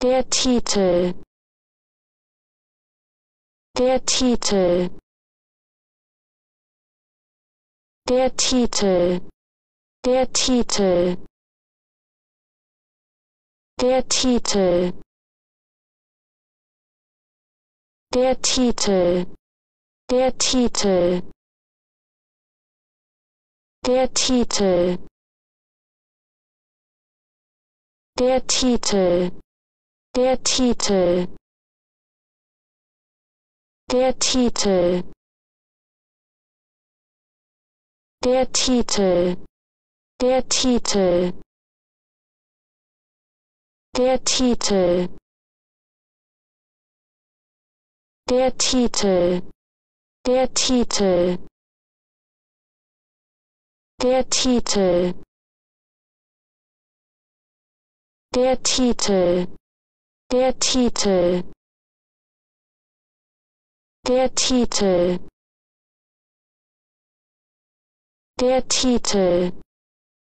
der Titel. Der Titel. Der Titel. Der Titel. Der Titel. Der Titel. Der Titel. Der Titel. Der Titel der Titel. Der Titel. Der Titel. Der Titel. Der Titel. Der Titel. Der Titel. Der Titel. Der Titel der Titel. Der Titel. Der Titel